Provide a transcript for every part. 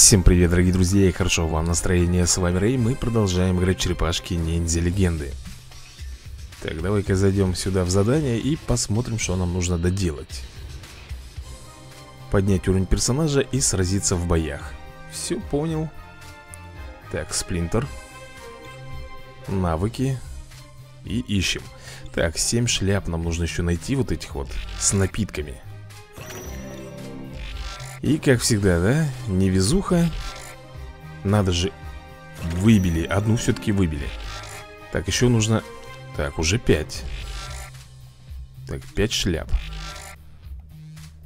Всем привет, дорогие друзья, и хорошо вам настроение, с вами Рэй, мы продолжаем играть черепашки ниндзя. Легенды Так, давай-ка зайдем сюда в задание и посмотрим, что нам нужно доделать. Поднять уровень персонажа и сразиться в боях. Все понял. Так, сплинтер. Навыки. И ищем. Так, 7 шляп нам нужно еще найти вот этих вот с напитками и как всегда, да, невезуха. Надо же Выбили, одну все-таки выбили. Так, еще нужно Так, уже пять. Так, пять шляп.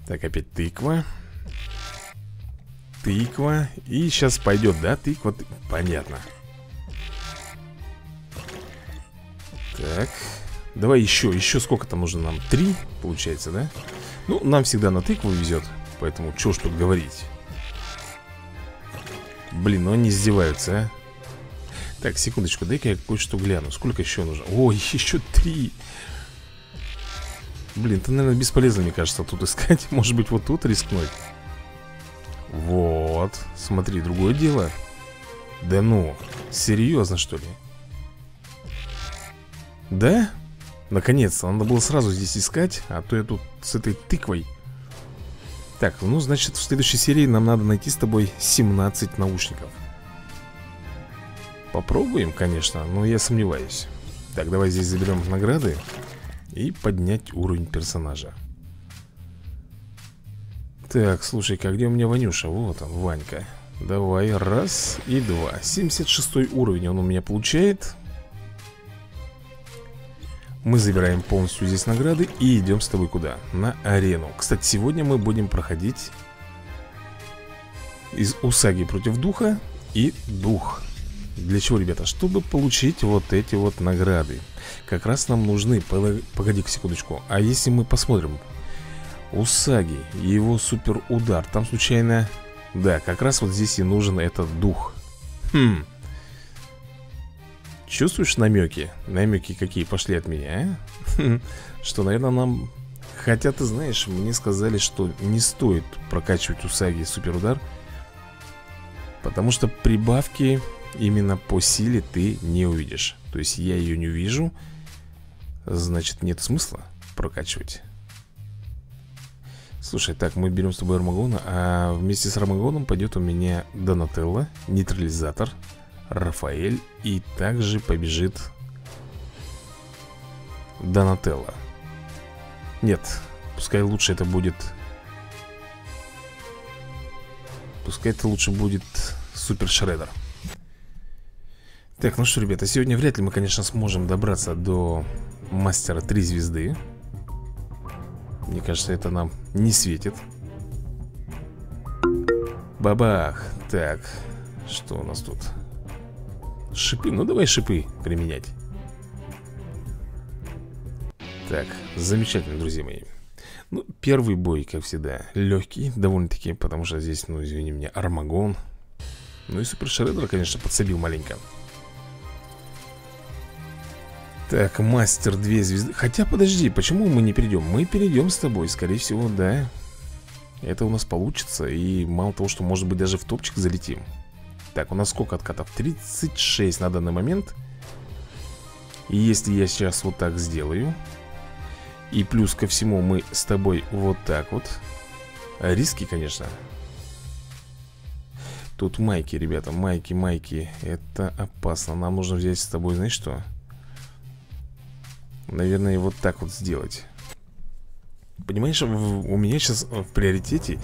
Так, опять тыква. Тыква. И сейчас пойдет, да, тыква ты... Понятно. Так Давай еще, еще сколько там нужно нам? Три, получается, да? Ну, нам всегда на тыкву везет Поэтому ж тут говорить? Блин, ну они издеваются, а? Так, секундочку, дай-ка я кое-что гляну. Сколько еще нужно? Ой, еще три. Блин, это, наверное, бесполезно, мне кажется, тут искать. Может быть, вот тут рискнуть? Вот. Смотри, другое дело. Да ну, серьезно, что ли? Да? Наконец-то, надо было сразу здесь искать А то я тут с этой тыквой так, ну, значит, в следующей серии нам надо найти с тобой 17 наушников. Попробуем, конечно, но я сомневаюсь. Так, давай здесь заберем награды И поднять уровень персонажа. Так, слушай-ка, где у меня Ванюша? Вот он, Ванька. Давай, раз и два. 76 уровень он у меня получает мы забираем полностью здесь награды и идем с тобой куда? На арену. Кстати, сегодня мы будем проходить Из Усаги против Духа и Дух. Для чего, ребята? Чтобы получить вот эти вот награды. Как раз нам нужны Погоди-ка секундочку. А если мы посмотрим Усаги, его супер удар Там случайно... Да, как раз вот здесь и нужен этот дух. Хм Чувствуешь намеки? Намеки какие пошли от меня, а? Что, наверное, нам... Хотя, ты знаешь, мне сказали, что не стоит прокачивать у Саги суперудар Потому что прибавки именно по силе ты не увидишь То есть я ее не увижу Значит, нет смысла прокачивать Слушай, так, мы берем с тобой Армагона А вместе с Армагоном пойдет у меня Донателло Нейтрализатор Рафаэль И также побежит Донателло. Нет, пускай лучше это будет Пускай это лучше будет Супер Шредер. Так, ну что, ребята, сегодня вряд ли мы, конечно, сможем добраться до Мастера 3 звезды. Мне кажется, это нам не светит. Бабах! Так, что у нас тут? Шипы, ну давай шипы применять. Так, замечательно, друзья мои. Ну, первый бой, как всегда, легкий довольно-таки Потому что здесь, ну, извини меня, Армагон. Ну и Супер Шреддер, конечно, подсобил маленько. Так, Мастер 2 звезды. Хотя, подожди, почему мы не перейдем? Мы перейдем с тобой, скорее всего, да. Это у нас получится И мало того, что, может быть, даже в топчик залетим так, у нас сколько откатов? 36 на данный момент. И если я сейчас вот так сделаю И плюс ко всему мы с тобой вот так вот. Риски, конечно. Тут майки, ребята, майки, майки. Это опасно. Нам нужно взять с тобой, знаешь что? Наверное, вот так вот сделать. Понимаешь, у меня сейчас в приоритете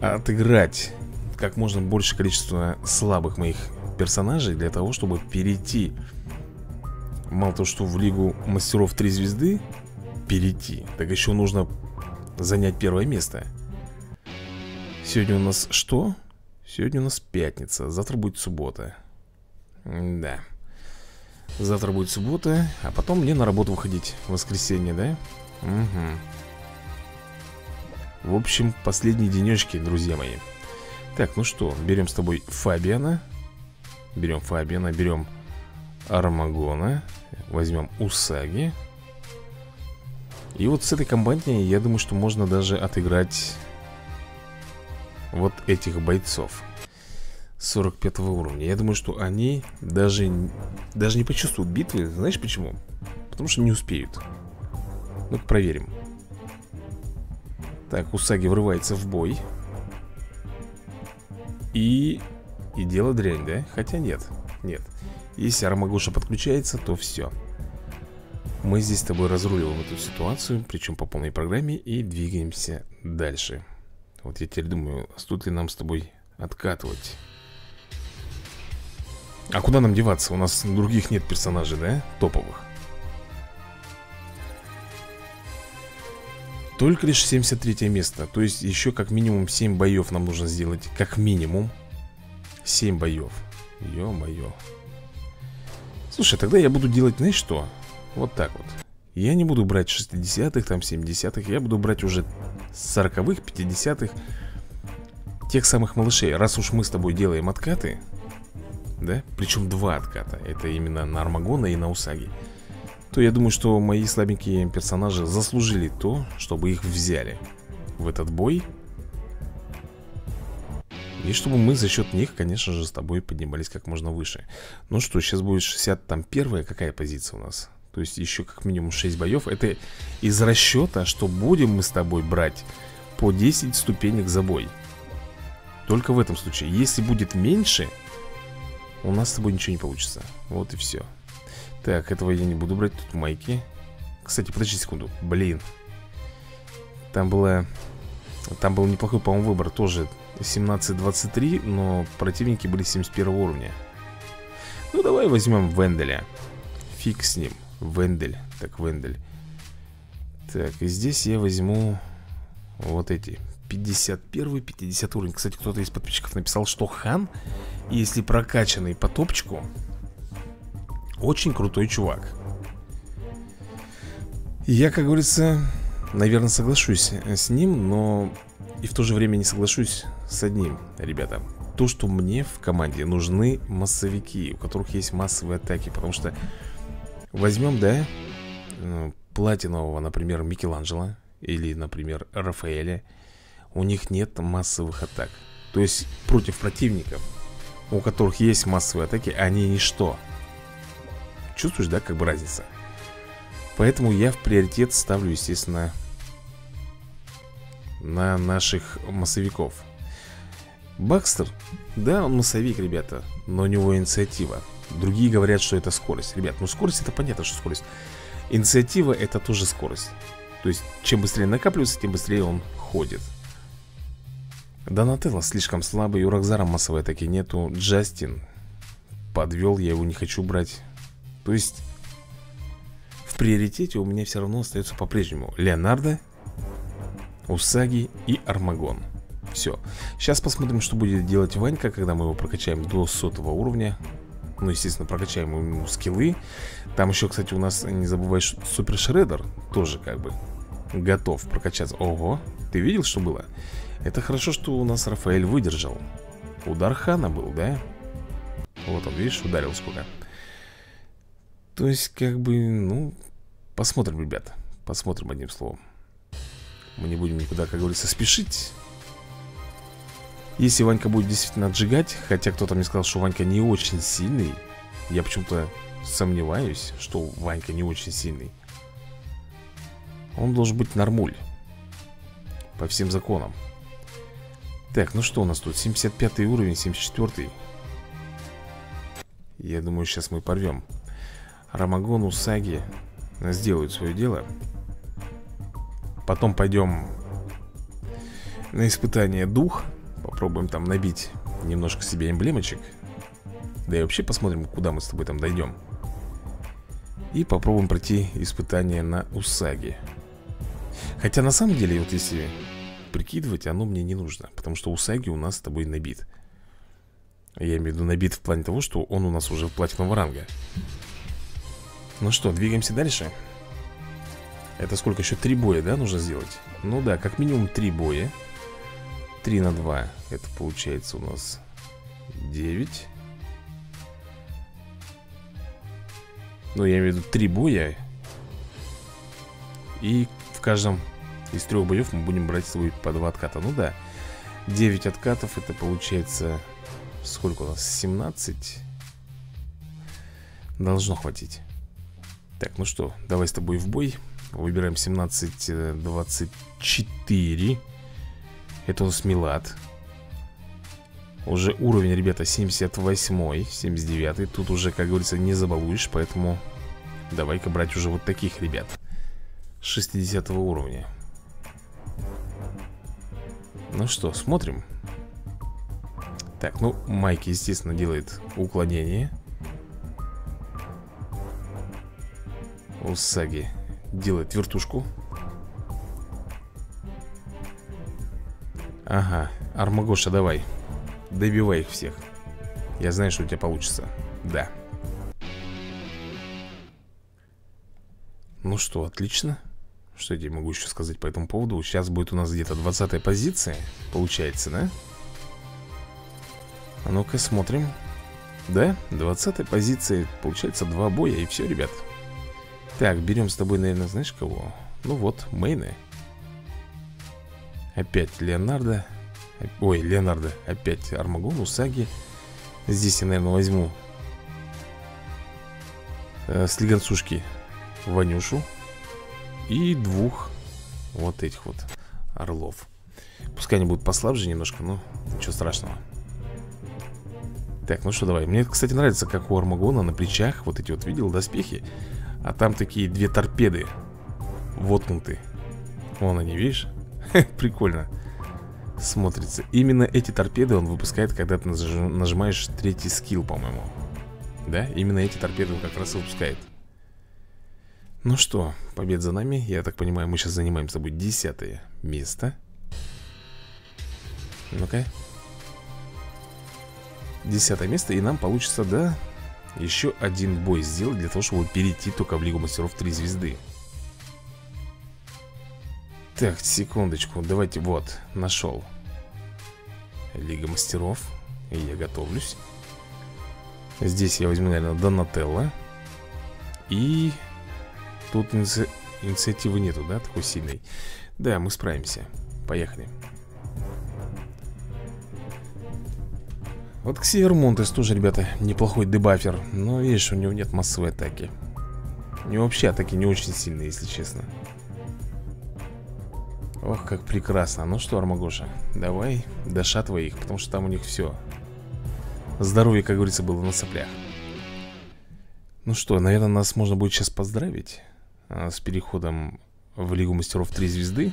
Отыграть как можно больше количество слабых моих персонажей Для того, чтобы перейти Мало того, что в Лигу Мастеров 3 звезды Перейти Так еще нужно занять первое место. Сегодня у нас что? Сегодня у нас пятница Завтра будет суббота. Да Завтра будет суббота А потом мне на работу выходить в воскресенье, да? Угу В общем, последние денечки, друзья мои так, ну что, берем с тобой Фабиана. Берем Фабиана, берем Армагона. Возьмем Усаги. И вот с этой компанией, я думаю, что можно даже отыграть Вот этих бойцов 45 уровня. Я думаю, что они даже, даже не почувствуют битвы. Знаешь почему? Потому что не успеют. Ну-ка проверим. Так, Усаги врывается в бой И... И дело дрянь, да? Хотя нет, нет Если Армагуша подключается, то все Мы здесь с тобой разруливаем эту ситуацию Причем по полной программе И двигаемся дальше Вот я теперь думаю, стоит ли нам с тобой откатывать а куда нам деваться? У нас других нет персонажей, да? Топовых Только лишь 73 место. То есть еще как минимум 7 боев нам нужно сделать. Как минимум. 7 боев. Ё-моё. Слушай, тогда я буду делать, знаешь что? Вот так вот. Я не буду брать 60-х, там 70-х Я буду брать уже 40-х, 50-х Тех самых малышей. Раз уж мы с тобой делаем откаты да? Причем два отката. Это именно на Армагона и на Усаги То я думаю, что мои слабенькие персонажи заслужили то, чтобы их взяли В этот бой. И чтобы мы за счет них, конечно же, с тобой поднимались как можно выше. Ну что, сейчас будет 61 какая позиция у нас? То есть еще как минимум 6 боев Это из расчета, что будем мы с тобой брать по 10 ступенек за бой. Только в этом случае. Если будет меньше, у нас с тобой ничего не получится. Вот и все Так, этого я не буду брать, тут майки. Кстати, подожди секунду, блин. Там было... Там был неплохой, по-моему, выбор Тоже. 17-23, но противники были 71 уровня. Ну, давай возьмем Венделя. Фиг с ним. Вендель, так, Вендель. Так, и здесь я возьму Вот эти. 51 50 уровень. Кстати, кто-то из подписчиков написал, что Хан Если прокачанный по топчику Очень крутой чувак. Я, как говорится, наверное, соглашусь с ним Но и в то же время не соглашусь с одним, ребята. То, что мне в команде нужны массовики У которых есть массовые атаки Потому что возьмем, да, э, платинового, например, Микеланджело Или, например, Рафаэля. У них нет массовых атак. То есть против противников У которых есть массовые атаки Они ничто Чувствуешь, да, как бы разница. Поэтому я в приоритет ставлю, естественно На наших массовиков. Бакстер, да, он массовик, ребята Но у него инициатива. Другие говорят, что это скорость. Ребят, ну скорость это понятно, что скорость. Инициатива это тоже скорость. То есть, чем быстрее накапливается, тем быстрее он ходит. Донателло слишком слабый, у Рокзара массовой атаки нету. Джастин подвел, я его не хочу брать То есть в приоритете у меня все равно остается по-прежнему Леонардо, Усаги и Армагон. Все, сейчас посмотрим, что будет делать Ванька, когда мы его прокачаем до сотого уровня. Ну, естественно, прокачаем ему скиллы. Там еще, кстати, у нас, не забывай, Супер Шредер Тоже как бы готов прокачаться. Ого, ты видел, что было? Это хорошо, что у нас Рафаэль выдержал. Удар Хана был, да? Вот он, видишь, ударил сколько То есть, как бы, ну Посмотрим, ребят Посмотрим одним словом. Мы не будем никуда, как говорится, спешить. Если Ванька будет действительно отжигать Хотя кто-то мне сказал, что Ванька не очень сильный Я почему-то сомневаюсь, что Ванька не очень сильный. Он должен быть нормуль По всем законам. Так, ну что у нас тут? 75 уровень, 74 Я думаю, сейчас мы порвем Рамагон, Усаги Сделают свое дело. Потом пойдем На испытание дух Попробуем там набить Немножко себе эмблемочек. Да и вообще посмотрим, куда мы с тобой там дойдем. И попробуем пройти испытание на Усаги. Хотя на самом деле, вот если прикидывать оно мне не нужно Потому что Усаги у нас с тобой набит. Я имею в виду набит в плане того, что он у нас уже в платинового ранга Ну что, двигаемся дальше. Это сколько еще? Три боя, да, нужно сделать? Ну да, как минимум три боя. Три на два. Это получается у нас девять. Ну, я имею в виду три боя. И в каждом из трех боев мы будем брать свой по два отката. Ну да, 9 откатов это получается Сколько у нас? 17 Должно хватить Так, ну что, давай с тобой в бой. Выбираем 17-24 Это у нас Милад Уже уровень, ребята, 78 79 Тут уже, как говорится, не забалуешь Поэтому давай-ка брать уже вот таких ребят. 60 уровня. Ну что, смотрим. Так, ну, Майки, естественно, делает уклонение Усаги делает вертушку. Ага, Армагоша, давай. Добивай их всех. Я знаю, что у тебя получится. Да. Ну что, отлично. Что я тебе могу еще сказать по этому поводу? Сейчас будет у нас где-то 20 позиция Получается, да? А ну-ка смотрим. Да, 20 позиция. Получается два боя и все, ребят Так, берем с тобой, наверное, знаешь кого? Ну вот, мейны Опять Леонардо. Ой, Леонардо. Опять Армагон, Усаги. Здесь я, наверное, возьму э, Слегонцушки Ванюшу И двух Вот этих вот орлов. Пускай они будут послабже немножко, но ничего страшного. Так, ну что, давай. Мне, кстати, нравится, как у Армагона на плечах Вот эти вот, видел, доспехи А там такие две торпеды Воткнуты. Вон они, видишь? Прикольно Смотрится. Именно эти торпеды он выпускает, когда ты нажимаешь третий скилл, по-моему. Да? Именно эти торпеды он как раз выпускает. Ну что, побед за нами. Я так понимаю, мы сейчас занимаем с тобой десятое место. Ну-ка. Десятое место И нам получится, да, еще один бой сделать Для того, чтобы перейти только в Лигу Мастеров 3 звезды. Так, секундочку Давайте, вот, нашел Лига Мастеров И я готовлюсь. Здесь я возьму, наверное, Донателло. И Тут иници... инициативы нету, да, такой сильной? Да, мы справимся. Поехали Вот Ксивер Монтес тоже, ребята, неплохой дебафер. Но, видишь, у него нет массовой атаки. У него вообще атаки не очень сильные, если честно. Ох, как прекрасно. Ну что, Армагоша, давай дошатывай их Потому что там у них все Здоровье, как говорится, было на соплях. Ну что, наверное, нас можно будет сейчас поздравить а, с переходом в Лигу Мастеров 3 звезды.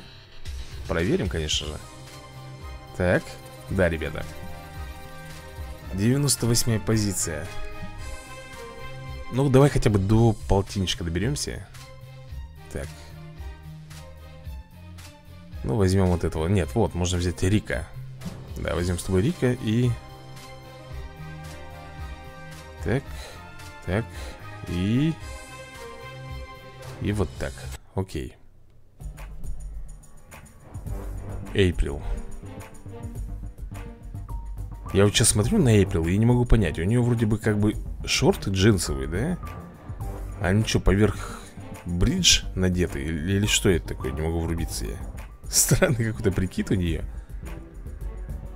Проверим, конечно же. Так, да, ребята 98 позиция. Ну, давай хотя бы до полтинничка доберемся. Так. Ну, возьмем вот этого. Нет, вот, можно взять Рика. Да, возьмем с тобой Рика и Так, так, и... И вот так, окей. Эйприл Я вот сейчас смотрю на Эйприл и не могу понять. У нее вроде бы как бы шорты джинсовые, да? А они что, поверх бридж надеты? Или, или что это такое? Не могу врубиться я. Странный какой-то прикид у нее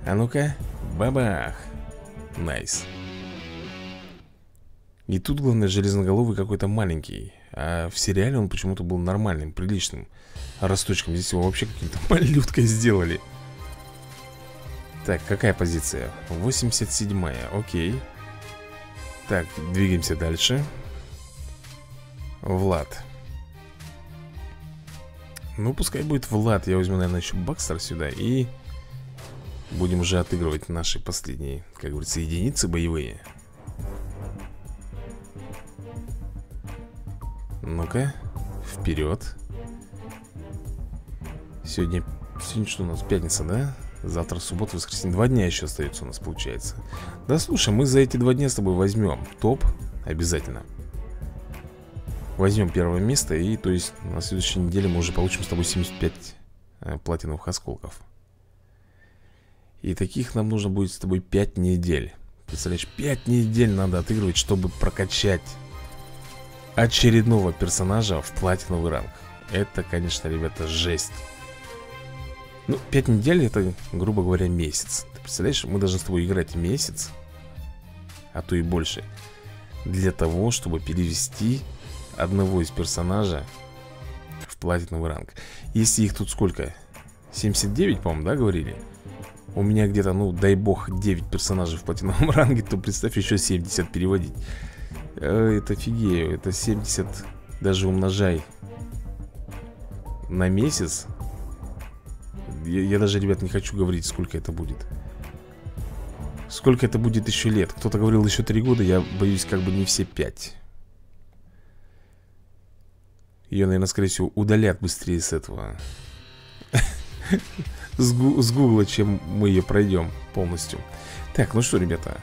А ну-ка, бабах! Найс. И тут, главное, железноголовый какой-то маленький. А в сериале он почему-то был нормальным, приличным росточком. Здесь его вообще каким-то малюткой сделали Так, какая позиция? 87-я, окей. Так, двигаемся дальше. Влад. Ну, пускай будет Влад. Я возьму, наверное, еще Бакстер сюда И будем уже отыгрывать наши последние, как говорится, единицы боевые. Ну-ка, вперед. Сегодня, сегодня что у нас, пятница, да? Завтра суббота, воскресенье. Два дня еще остается у нас, получается. Да слушай, мы за эти два дня с тобой возьмем топ Обязательно. Возьмем первое место И то есть на следующей неделе мы уже получим с тобой 75 э, платиновых осколков. И таких нам нужно будет с тобой 5 недель. Представляешь, 5 недель надо отыгрывать, чтобы прокачать очередного персонажа в платиновый ранг. Это, конечно, ребята, жесть Ну, 5 недель это, грубо говоря, месяц Ты представляешь, мы должны с тобой играть месяц а то и больше Для того, чтобы перевести одного из персонажа в платиновый ранг Если их тут сколько? 79, по-моему, да, говорили? У меня где-то, ну, дай бог, 9 персонажей в платиновом ранге То представь, еще 70 переводить э, Это фигею, это 70 Даже умножай На месяц я, я даже, ребят, не хочу говорить, сколько это будет. Сколько это будет еще лет? Кто-то говорил еще 3 года, я боюсь, как бы не все 5 Ее, наверное, скорее всего, удалят быстрее с этого. С гугла, чем мы ее пройдем полностью. Так, ну что, ребята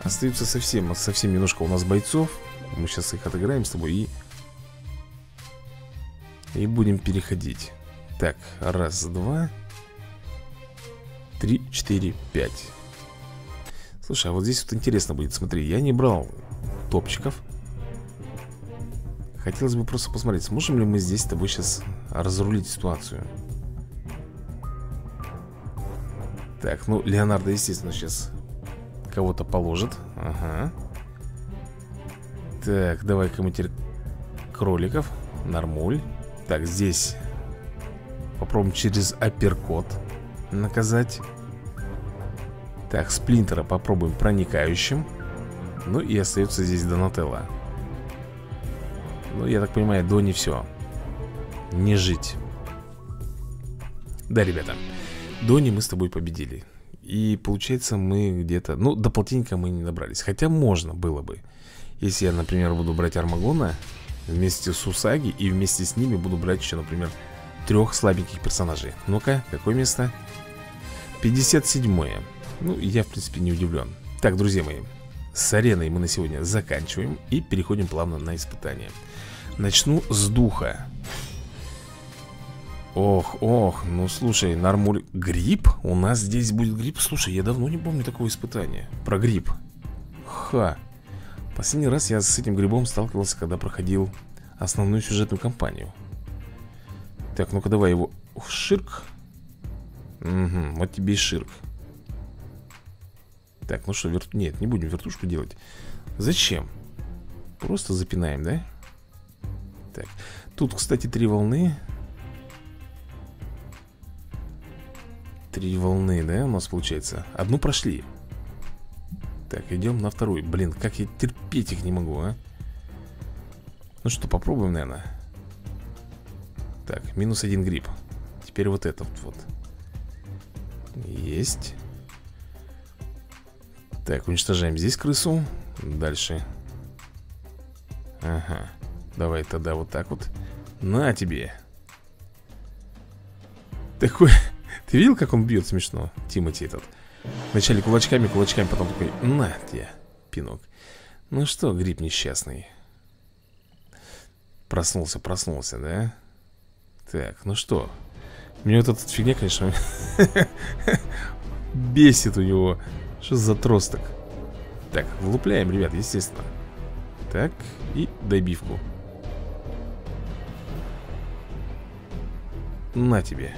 Остается совсем, совсем немножко у нас бойцов. Мы сейчас их отыграем с тобой и И будем переходить. Так, раз, два Три, четыре, пять. Слушай, а вот здесь вот интересно будет Смотри, я не брал топчиков. Хотелось бы просто посмотреть Сможем ли мы здесь с тобой сейчас разрулить ситуацию. Так, ну, Леонардо, естественно, сейчас кого-то положит. Ага. Так, давай-ка мы теперь кроликов. Нормуль. Так, здесь Попробуем через апперкот Наказать. Так, Сплинтера попробуем проникающим. Ну и остается здесь Донателло Ну, я так понимаю, до не все Не жить. Да, ребята Дони мы с тобой победили. И получается мы где-то Ну, до полтинника мы не добрались. Хотя можно было бы. Если я, например, буду брать Армагона Вместе с Усаги И вместе с ними буду брать еще, например Трех слабеньких персонажей. Ну-ка, какое место? 57-е Ну, я, в принципе, не удивлен. Так, друзья мои С ареной мы на сегодня заканчиваем И переходим плавно на испытание. Начну с духа. Ох, ох, ну слушай, нормуль... Гриб? У нас здесь будет гриб? Слушай, я давно не помню такого испытания. Про гриб Ха. Последний раз я с этим грибом сталкивался, когда проходил основную сюжетную кампанию. Так, ну-ка давай его... Ширк Угу, вот тебе и ширк Так, ну что, вер... нет, не будем вертушку делать. Зачем? Просто запинаем, да? Так, тут, кстати, три волны. Три волны, да, у нас получается? Одну прошли. Так, идем на вторую. Блин, как я терпеть их не могу, а? Ну что, попробуем, наверное Так, минус один гриб. Теперь вот этот вот Есть. Так, уничтожаем здесь крысу. Дальше. Ага. Давай тогда вот так вот. На тебе. Такой. Ты видел, как он бьет смешно? Тимати этот? Вначале кулачками, кулачками, потом такой На тебе, пинок Ну что, гриб несчастный. Проснулся, проснулся, да? Так, ну что Мне вот эта фигня, конечно Бесит у него. Что за тросток? Так, влупляем, ребят, естественно. Так, и добивку. На тебе.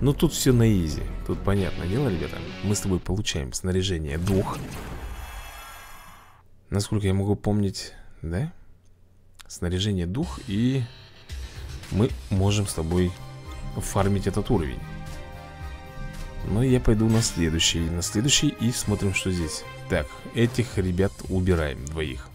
Ну тут все на изи. Тут понятное дело, ребята Мы с тобой получаем снаряжение двух. Насколько я могу помнить Да? Снаряжение дух и Мы можем с тобой Фармить этот уровень. Но я пойду на следующий На следующий и смотрим, что здесь. Так, этих ребят убираем Двоих.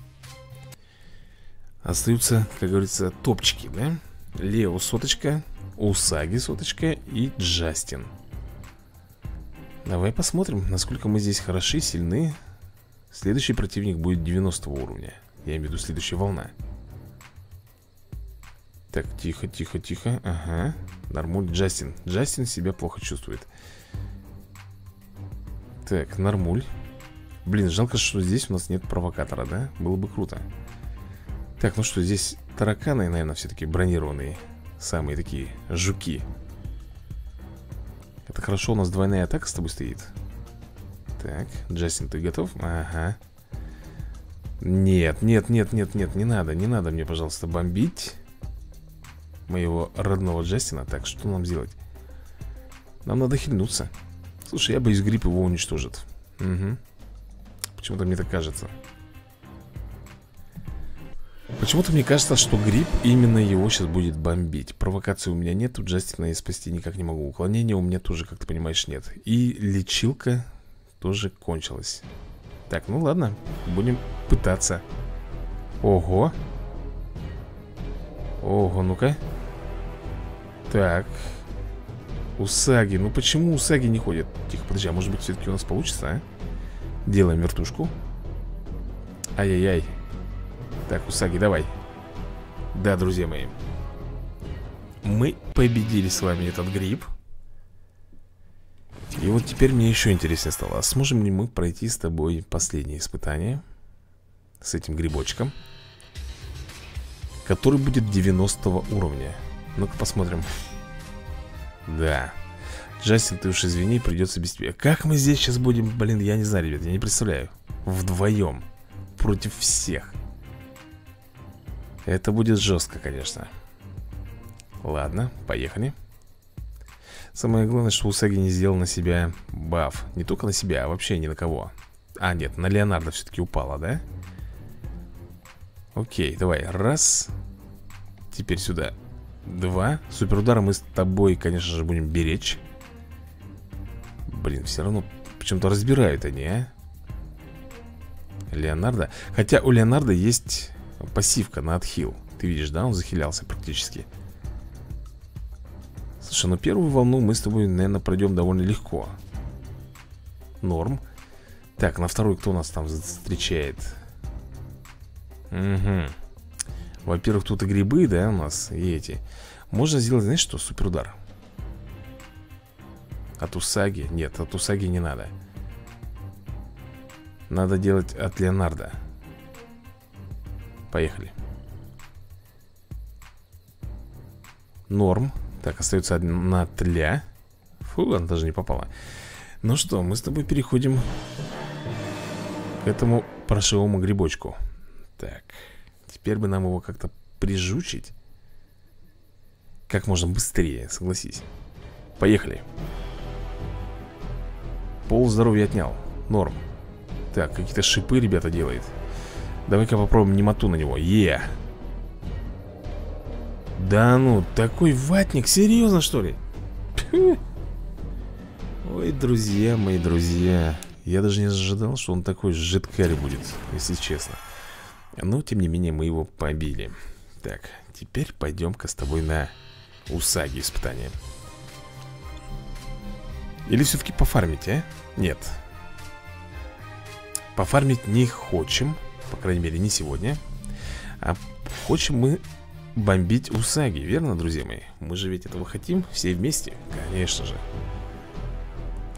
Остаются, как говорится, топчики, да? Лео соточка Усаги соточка и Джастин. Давай посмотрим, насколько мы здесь хороши, сильны. Следующий противник будет 90 уровня. Я имею в виду следующая волна Так, тихо, тихо, тихо. Ага, нормуль, Джастин. Джастин себя плохо чувствует. Так, нормуль. Блин, жалко, что здесь у нас нет провокатора, да? Было бы круто. Так, ну что, здесь тараканы, наверное, все-таки бронированные. Самые такие жуки. Это хорошо, у нас двойная атака с тобой стоит. Так, Джастин, ты готов? Ага. Нет, нет, нет, нет, нет, не надо Не надо мне, пожалуйста, бомбить Моего родного Джастина Так, что нам сделать? Нам надо хильнуться. Слушай, я боюсь, грипп его уничтожит. Угу Почему-то мне так кажется. Почему-то мне кажется, что гриб именно его сейчас будет бомбить. Провокации у меня нет, Джастина я спасти никак не могу. Уклонения у меня тоже, как ты понимаешь, нет. И лечилка тоже кончилась. Так, ну ладно, будем пытаться. Ого. Ого, ну-ка Так. Усаги, ну почему Усаги не ходят? Тихо, подожди, а может быть все-таки у нас получится, а? Делаем вертушку. Ай-яй-яй. Так, Усаги, давай. Да, друзья мои. Мы победили с вами этот гриб. И вот теперь мне еще интереснее стало. А сможем ли мы пройти с тобой последнее испытание С этим грибочком Который будет 90 уровня Ну-ка посмотрим. Да. Джастин, ты уж извини, придется без тебя. Как мы здесь сейчас будем, блин, я не знаю, ребят, я не представляю. Вдвоем. Против всех. Это будет жестко, конечно. Ладно, поехали. Самое главное, что Усаги не сделал на себя баф. Не только на себя, а вообще ни на кого. А, нет, на Леонардо все-таки упала, да? Окей, давай, раз. Теперь сюда Два. Суперудара мы с тобой, конечно же, будем беречь. Блин, все равно почему-то разбирают они, а? Леонардо. Хотя у Леонардо есть пассивка на отхил. Ты видишь, да? Он захилялся практически. Слушай, ну первую волну мы с тобой, наверное, пройдем довольно легко. Норм. Так, на вторую кто нас там встречает? Угу. Во-первых, тут и грибы, да, у нас, и эти. Можно сделать, знаешь что, суперудар? От Усаги? Нет, от Усаги не надо. Надо делать от Леонардо. Поехали. Норм. Так, остается одна тля. Фу, она даже не попала. Ну что, мы с тобой переходим К этому паршивому грибочку. Так Теперь бы нам его как-то прижучить. Как можно быстрее, согласись. Поехали. Пол здоровья отнял. Норм. Так, какие-то шипы ребята делает. Давай-ка попробуем немоту на него. Е. Да ну, такой ватник, серьезно что ли? Ой, друзья мои, друзья. Я даже не ожидал, что он такой жидкарь будет, если честно но, тем не менее, мы его побили Так, теперь пойдем-ка с тобой на Усаги испытания Или все-таки пофармить, а? Нет Пофармить не хочем По крайней мере, не сегодня А хочем мы бомбить Усаги, верно, друзья мои? Мы же ведь этого хотим все вместе, конечно же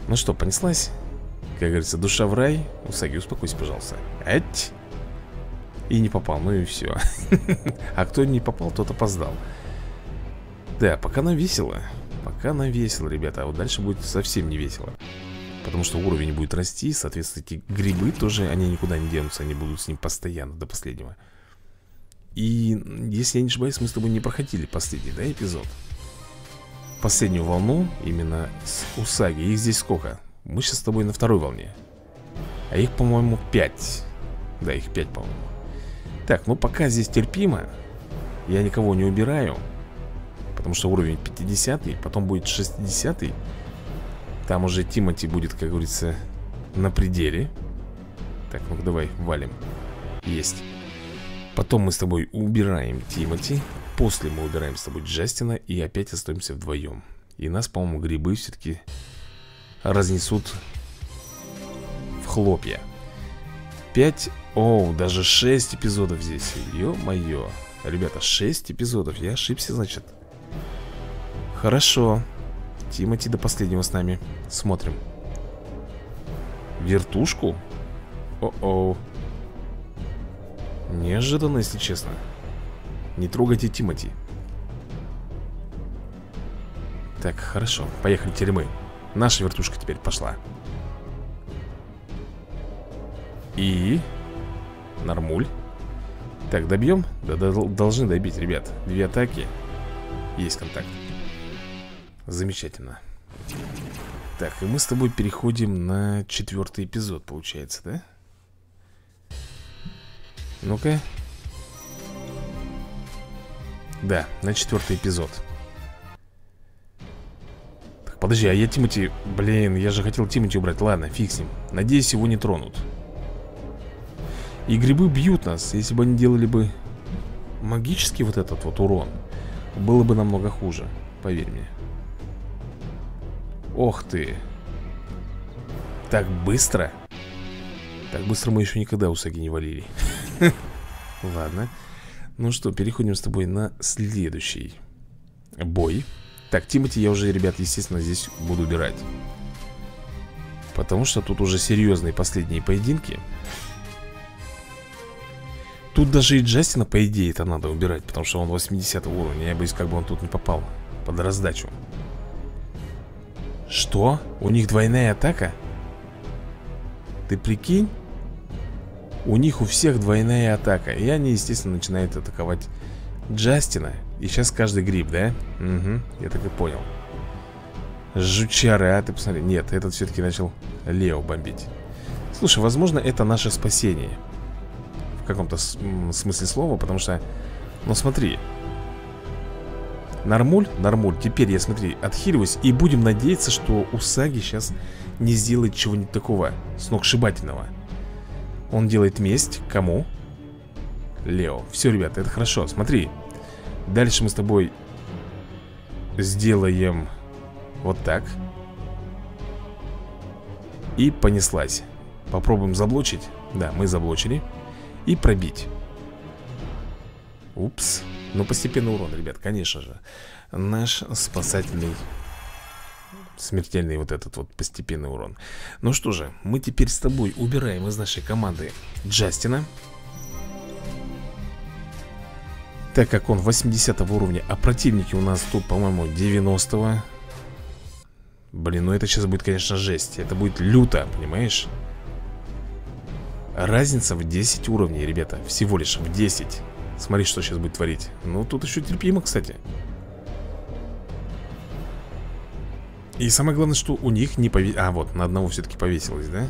Ну что, понеслась? Как говорится, душа в рай Усаги, успокойся, пожалуйста Ать! И не попал, ну и все А кто не попал, тот опоздал. Да, пока нам весело Пока нам весело, ребята А вот дальше будет совсем не весело. Потому что уровень будет расти Соответственно, эти грибы тоже, они никуда не денутся Они будут с ним постоянно, до последнего. И, если я не ошибаюсь, мы с тобой не проходили последний, да, эпизод? Последнюю волну, именно с Усаги. Их здесь сколько? Мы сейчас с тобой на второй волне. А их, по-моему, 5 Да, их 5, по-моему так, ну пока здесь терпимо Я никого не убираю Потому что уровень 50 Потом будет 60 -й. Там уже Тимати будет, как говорится На пределе. Так, ну давай, валим. Есть. Потом мы с тобой убираем Тимати. После мы убираем с тобой Джастина И опять остаемся вдвоем. И нас, по-моему, грибы все-таки Разнесут В хлопья 5 Оу, даже 6 эпизодов здесь. Ё-моё. Ребята, 6 эпизодов, я ошибся, значит. Хорошо. Тимати до последнего с нами. Смотрим. Вертушку? О-оу. Неожиданно, если честно. Не трогайте Тимати. Так, хорошо, поехали теперь Наша вертушка теперь пошла И... Нормуль. Так, добьем? Да, да, должны добить, ребят. Две атаки. Есть контакт. Замечательно. Так, и мы с тобой переходим на четвертый эпизод, получается, да? Ну-ка. Да, на четвертый эпизод. Так, Подожди, а я Тимати... Блин, я же хотел Тимати убрать. Ладно, фиг с ним. Надеюсь, его не тронут И грибы бьют нас. Если бы они делали бы магический вот этот вот урон Было бы намного хуже Поверь мне. Ох ты. Так быстро? Так быстро мы еще никогда Усаги не валили. Ладно. Ну что, переходим с тобой на следующий Бой. Так, Тимати я уже, ребят, естественно, здесь буду убирать. Потому что тут уже серьезные последние поединки Тут даже и Джастина, по идее, это надо убирать Потому что он 80 уровня Я боюсь, как бы он тут не попал Под раздачу Что? У них двойная атака? Ты прикинь? У них у всех двойная атака И они, естественно, начинают атаковать Джастина И сейчас каждый гриб, да? Угу, я так и понял Жучары, а ты посмотри Нет, этот все-таки начал Лео бомбить Слушай, возможно, это наше спасение В каком-то смысле слова Потому что, ну смотри. Нормуль, нормуль Теперь я, смотри, отхиливаюсь И будем надеяться, что Усаги сейчас не сделает чего-нибудь такого Сногсшибательного. Он делает месть Кому? Лео. Все, ребята, это хорошо. Смотри. Дальше мы с тобой Сделаем Вот так. И понеслась. Попробуем заблочить. Да, мы заблочили И пробить. Упс. Но постепенно урон, ребят, конечно же. Наш спасательный Смертельный вот этот вот постепенный урон. Ну что же, мы теперь с тобой убираем из нашей команды Джастина. Так как он 80 уровня А противники у нас тут, по-моему, 90 -го. Блин, ну это сейчас будет, конечно, жесть. Это будет люто, понимаешь? Разница в 10 уровней, ребята Всего лишь в 10 Смотри, что сейчас будет творить. Ну, тут еще терпимо, кстати. И самое главное, что у них не повесилось А, вот, на одного все-таки повесилось, да?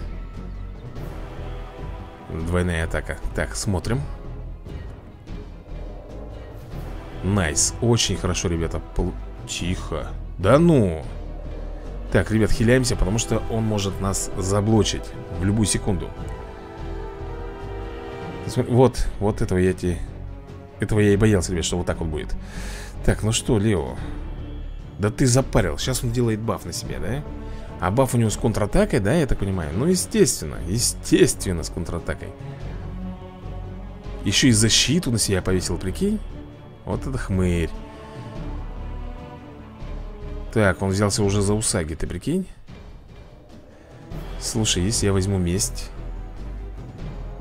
Двойная атака. Так, смотрим. Найс, очень хорошо, ребята Пол... Тихо. Да ну! Так, ребят, хиляемся, потому что он может нас заблочить В любую секунду Вот, вот этого я тебе этого я и боялся, ребят, что вот так вот будет. Так, ну что, Лео? Да ты запарил, сейчас он делает баф на себя, да? А баф у него с контратакой, да, я так понимаю? Ну, естественно, естественно, с контратакой. Еще и защиту на себя повесил, прикинь? Вот это хмырь. Так, он взялся уже за Усаги, ты прикинь? Слушай, если я возьму месть.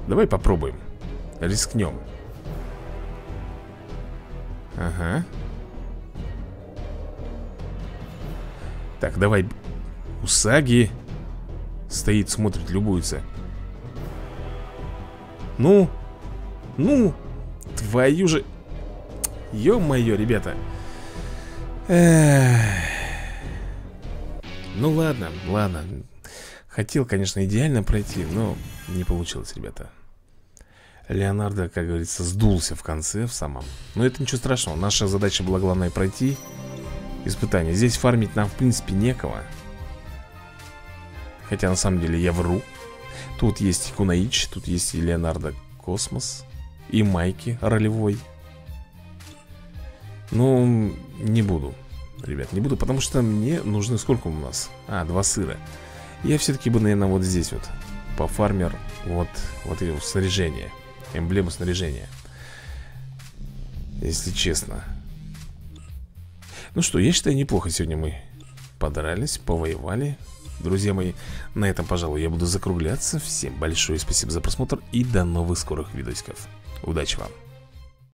Давай попробуем Рискнем. Ага. Так, давай. Усаги. Стоит, смотрит, любуется. Ну Ну Твою же. Ё-моё, ребята. Ну ладно, ладно. Хотел, конечно, идеально пройти Но не получилось, ребята Леонардо, как говорится, сдулся в конце, в самом. Но это ничего страшного, наша задача была главное пройти Испытание. Здесь фармить нам, в принципе, некого. Хотя, на самом деле, я вру. Тут есть Кунаич, тут есть и Леонардо Космос И Майки ролевой. Ну, не буду Ребят, не буду, потому что мне нужны сколько у нас? А, два сыра. Я все-таки бы, наверное, вот здесь вот По фармер вот, вот эти вот эмблему снаряжения Если честно. Ну что, я считаю, неплохо сегодня мы подрались, повоевали. Друзья мои, на этом, пожалуй, я буду закругляться. Всем большое спасибо за просмотр И до новых скорых видосиков. Удачи вам!